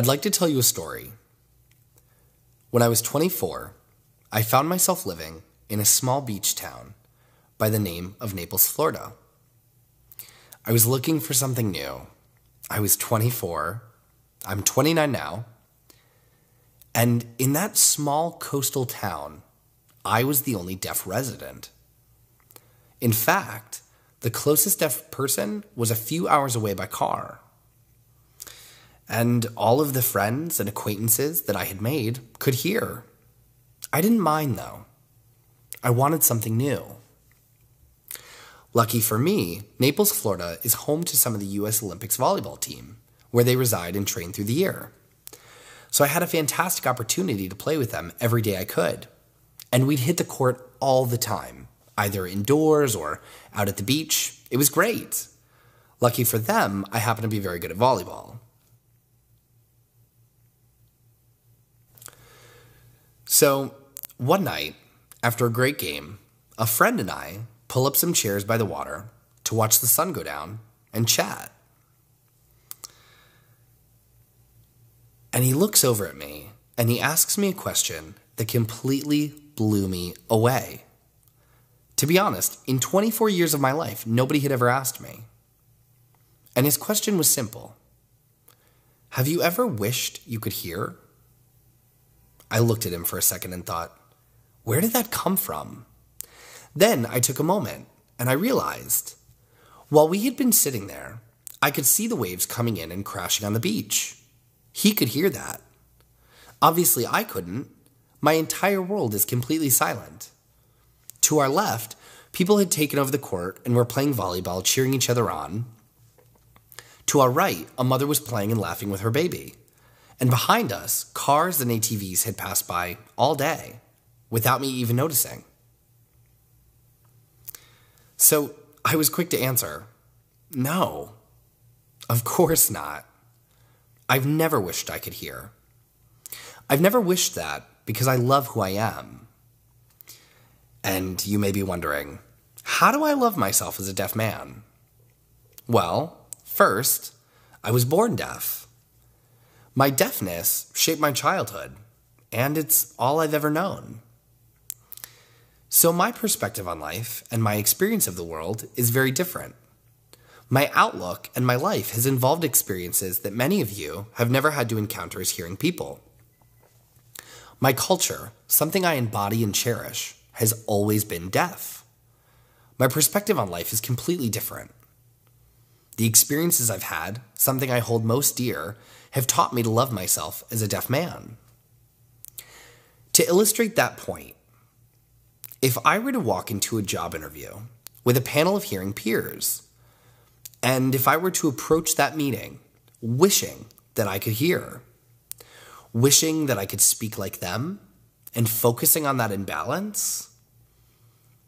I'd like to tell you a story. When I was 24, I found myself living in a small beach town by the name of Naples, Florida. I was looking for something new. I was 24. I'm 29 now. And in that small coastal town, I was the only deaf resident. In fact, the closest deaf person was a few hours away by car. And all of the friends and acquaintances that I had made could hear. I didn't mind though. I wanted something new. Lucky for me, Naples, Florida is home to some of the U.S. Olympics volleyball team, where they reside and train through the year. So I had a fantastic opportunity to play with them every day I could. And we'd hit the court all the time, either indoors or out at the beach. It was great. Lucky for them, I happen to be very good at volleyball. So, one night, after a great game, a friend and I pull up some chairs by the water to watch the sun go down and chat. And he looks over at me and he asks me a question that completely blew me away. To be honest, in 24 years of my life, nobody had ever asked me. And his question was simple Have you ever wished you could hear? I looked at him for a second and thought, where did that come from? Then I took a moment and I realized while we had been sitting there, I could see the waves coming in and crashing on the beach. He could hear that. Obviously, I couldn't. My entire world is completely silent. To our left, people had taken over the court and were playing volleyball, cheering each other on. To our right, a mother was playing and laughing with her baby. And behind us, cars and ATVs had passed by all day without me even noticing. So I was quick to answer no, of course not. I've never wished I could hear. I've never wished that because I love who I am. And you may be wondering, how do I love myself as a deaf man? Well, first, I was born deaf. My deafness shaped my childhood, and it's all I've ever known. So, my perspective on life and my experience of the world is very different. My outlook and my life has involved experiences that many of you have never had to encounter as hearing people. My culture, something I embody and cherish, has always been deaf. My perspective on life is completely different. The experiences I've had, something I hold most dear, have taught me to love myself as a deaf man. To illustrate that point, if I were to walk into a job interview with a panel of hearing peers, and if I were to approach that meeting wishing that I could hear, wishing that I could speak like them, and focusing on that imbalance,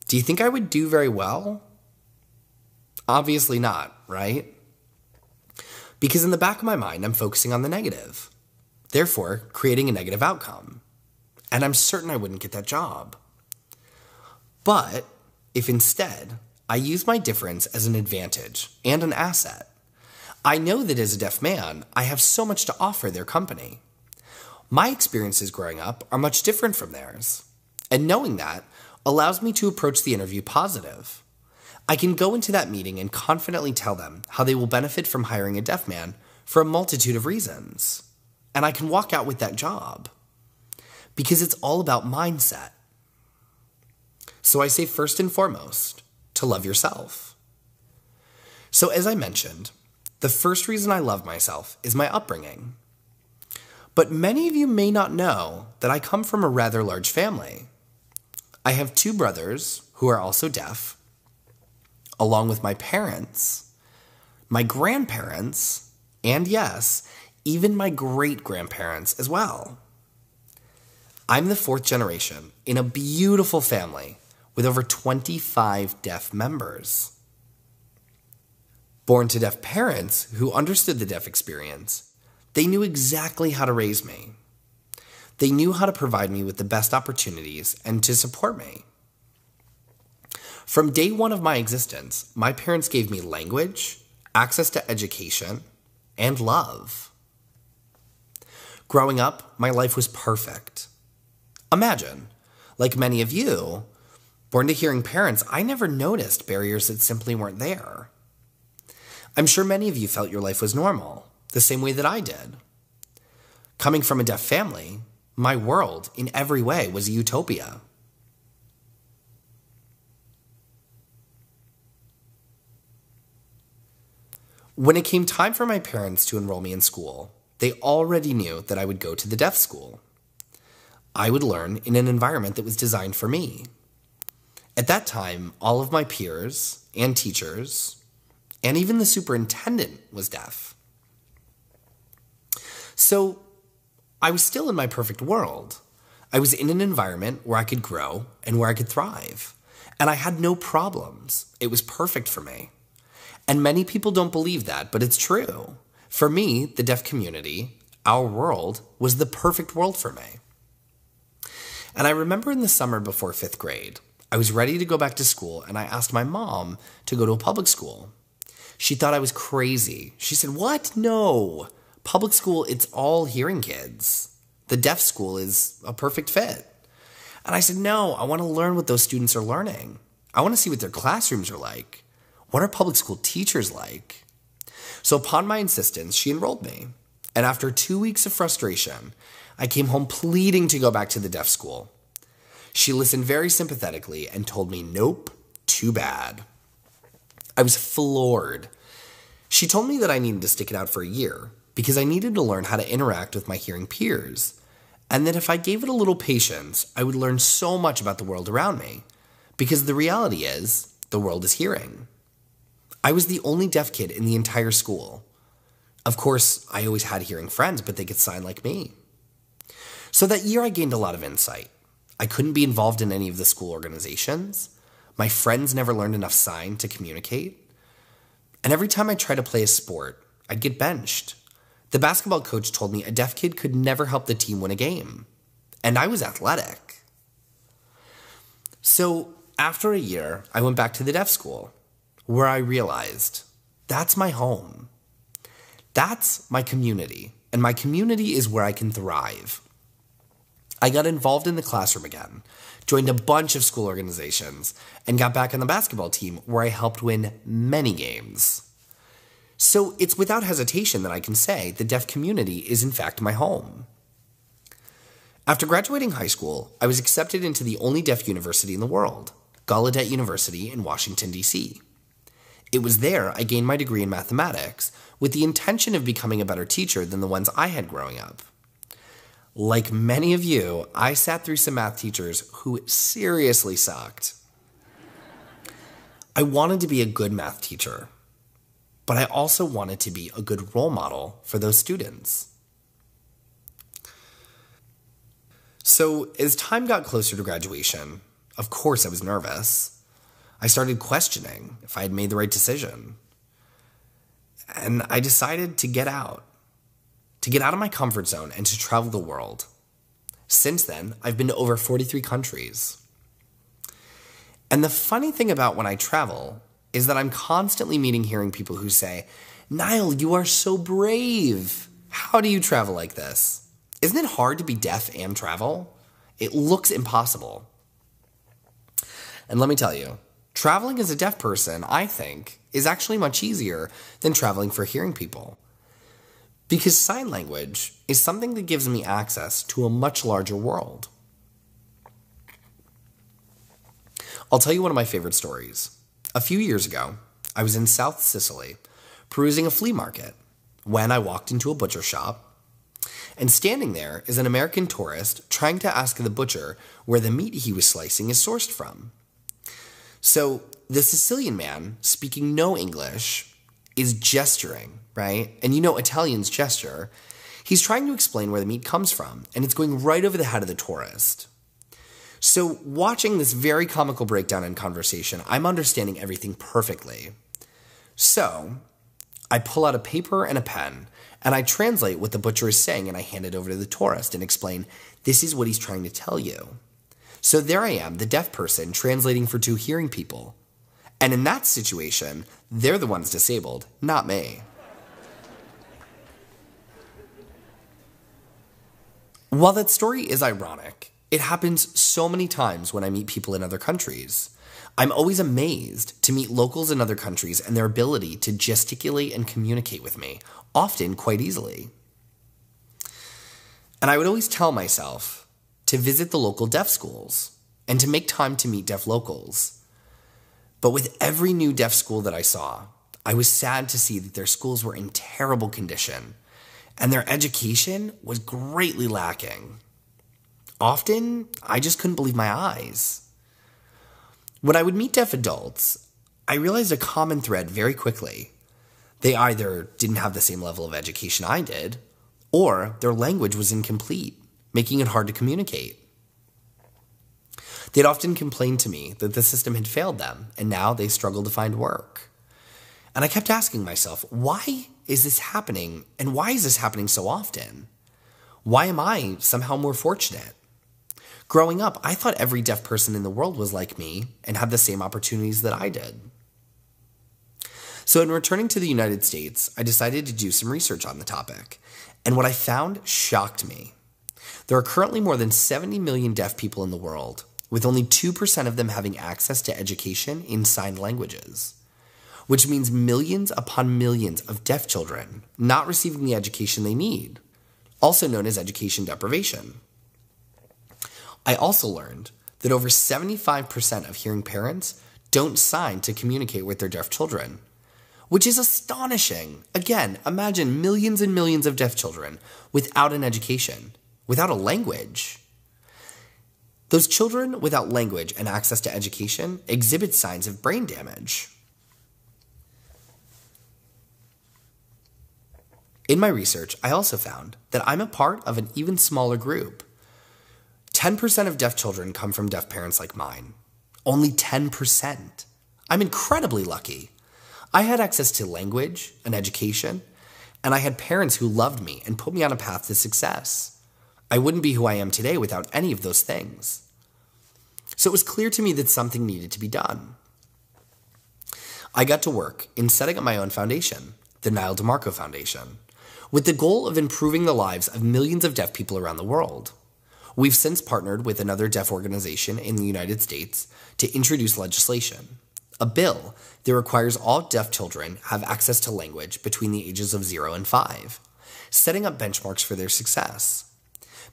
do you think I would do very well? Obviously not, right? Because in the back of my mind, I'm focusing on the negative, therefore, creating a negative outcome. And I'm certain I wouldn't get that job. But if instead I use my difference as an advantage and an asset, I know that as a deaf man, I have so much to offer their company. My experiences growing up are much different from theirs, and knowing that allows me to approach the interview positive. I can go into that meeting and confidently tell them how they will benefit from hiring a deaf man for a multitude of reasons. And I can walk out with that job because it's all about mindset. So I say, first and foremost, to love yourself. So, as I mentioned, the first reason I love myself is my upbringing. But many of you may not know that I come from a rather large family. I have two brothers who are also deaf, along with my parents, my grandparents, and yes, even my great grandparents as well. I'm the fourth generation in a beautiful family with over 25 deaf members. Born to deaf parents who understood the deaf experience, they knew exactly how to raise me. They knew how to provide me with the best opportunities and to support me. From day one of my existence, my parents gave me language, access to education, and love. Growing up, my life was perfect. Imagine, like many of you, born to hearing parents, I never noticed barriers that simply weren't there. I'm sure many of you felt your life was normal, the same way that I did. Coming from a deaf family, my world, in every way, was a utopia. When it came time for my parents to enroll me in school, they already knew that I would go to the deaf school. I would learn in an environment that was designed for me. At that time, all of my peers and teachers, and even the superintendent was deaf. So I was still in my perfect world. I was in an environment where I could grow and where I could thrive. And I had no problems. It was perfect for me. And many people don't believe that, but it's true. For me, the deaf community, our world, was the perfect world for me. And I remember in the summer before fifth grade, I was ready to go back to school and I asked my mom to go to a public school. She thought I was crazy. She said, What? No. Public school, it's all hearing kids. The deaf school is a perfect fit. And I said, No, I want to learn what those students are learning. I want to see what their classrooms are like. What are public school teachers like? So, upon my insistence, she enrolled me. And after two weeks of frustration, I came home pleading to go back to the deaf school. She listened very sympathetically and told me, nope, too bad. I was floored. She told me that I needed to stick it out for a year because I needed to learn how to interact with my hearing peers, and that if I gave it a little patience, I would learn so much about the world around me. Because the reality is, the world is hearing. I was the only deaf kid in the entire school. Of course, I always had hearing friends, but they could sign like me. So that year, I gained a lot of insight. I couldn't be involved in any of the school organizations. My friends never learned enough sign to communicate. And every time I tried to play a sport, I'd get benched. The basketball coach told me a deaf kid could never help the team win a game. And I was athletic. So after a year, I went back to the deaf school, where I realized that's my home. That's my community. And my community is where I can thrive. I got involved in the classroom again, joined a bunch of school organizations, and got back on the basketball team where I helped win many games. So it's without hesitation that I can say the deaf community is in fact my home. After graduating high school, I was accepted into the only deaf university in the world, Gallaudet University in Washington, D.C. It was there I gained my degree in mathematics with the intention of becoming a better teacher than the ones I had growing up. Like many of you, I sat through some math teachers who seriously sucked. I wanted to be a good math teacher, but I also wanted to be a good role model for those students. So, as time got closer to graduation, of course I was nervous. I started questioning if I had made the right decision. And I decided to get out to get out of my comfort zone and to travel the world. Since then, I've been to over 43 countries. And the funny thing about when I travel is that I'm constantly meeting hearing people who say, Nyle, you are so brave. How do you travel like this? Isn't it hard to be deaf and travel? It looks impossible. And let me tell you, traveling as a deaf person, I think, is actually much easier than traveling for hearing people. Because sign language is something that gives me access to a much larger world. I'll tell you one of my favorite stories. A few years ago, I was in South Sicily perusing a flea market when I walked into a butcher shop. And standing there is an American tourist trying to ask the butcher where the meat he was slicing is sourced from. So the Sicilian man, speaking no English, is gesturing right? And you know Italians gesture. He's trying to explain where the meat comes from, and it's going right over the head of the tourist. So, watching this very comical breakdown in conversation, I'm understanding everything perfectly. So, I pull out a paper and a pen, and I translate what the butcher is saying, and I hand it over to the tourist and explain this is what he's trying to tell you. So, there I am, the deaf person, translating for two hearing people. And in that situation, they're the ones disabled, not me. While that story is ironic, it happens so many times when I meet people in other countries. I'm always amazed to meet locals in other countries and their ability to gesticulate and communicate with me, often quite easily. And I would always tell myself to visit the local deaf schools and to make time to meet deaf locals. But with every new deaf school that I saw, I was sad to see that their schools were in terrible condition and their education was greatly lacking. Often, I just couldn't believe my eyes. When I would meet deaf adults, I realized a common thread very quickly. They either didn't have the same level of education I did, or their language was incomplete, making it hard to communicate. They'd often complain to me that the system had failed them, and now they struggle to find work. And I kept asking myself, why is this happening? And why is this happening so often? Why am I somehow more fortunate? Growing up, I thought every deaf person in the world was like me and had the same opportunities that I did. So, in returning to the United States, I decided to do some research on the topic, and what I found shocked me. There are currently more than 70 million deaf people in the world, with only 2% of them having access to education in sign languages which means millions upon millions of deaf children not receiving the education they need, also known as education deprivation. I also learned that over 75% of hearing parents don't sign to communicate with their deaf children, which is astonishing. Again, imagine millions and millions of deaf children without an education, without a language. Those children without language and access to education exhibit signs of brain damage. In my research, I also found that I'm a part of an even smaller group. 10% of deaf children come from deaf parents like mine. Only 10%. I'm incredibly lucky. I had access to language and education, and I had parents who loved me and put me on a path to success. I wouldn't be who I am today without any of those things. So it was clear to me that something needed to be done. I got to work in setting up my own foundation, the Nyle DiMarco Foundation with the goal of improving the lives of millions of deaf people around the world. We've since partnered with another deaf organization in the United States to introduce legislation, a bill that requires all deaf children have access to language between the ages of 0 and 5, setting up benchmarks for their success.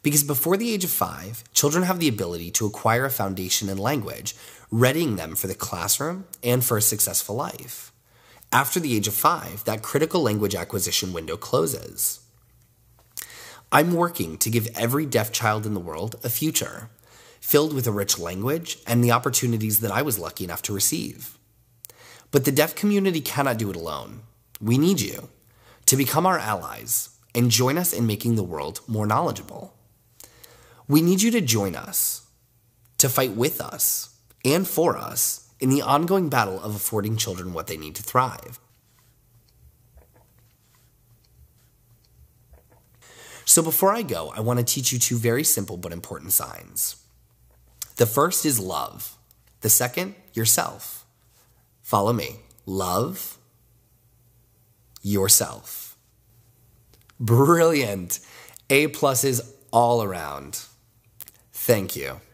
Because before the age of 5, children have the ability to acquire a foundation in language, readying them for the classroom and for a successful life. After the age of five, that critical language acquisition window closes. I'm working to give every deaf child in the world a future, filled with a rich language and the opportunities that I was lucky enough to receive. But the deaf community cannot do it alone. We need you to become our allies and join us in making the world more knowledgeable. We need you to join us, to fight with us and for us in the ongoing battle of affording children what they need to thrive. So, before I go, I want to teach you two very simple but important signs. The first is love, the second, yourself. Follow me. Love yourself. Brilliant. A pluses all around. Thank you.